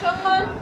生吗？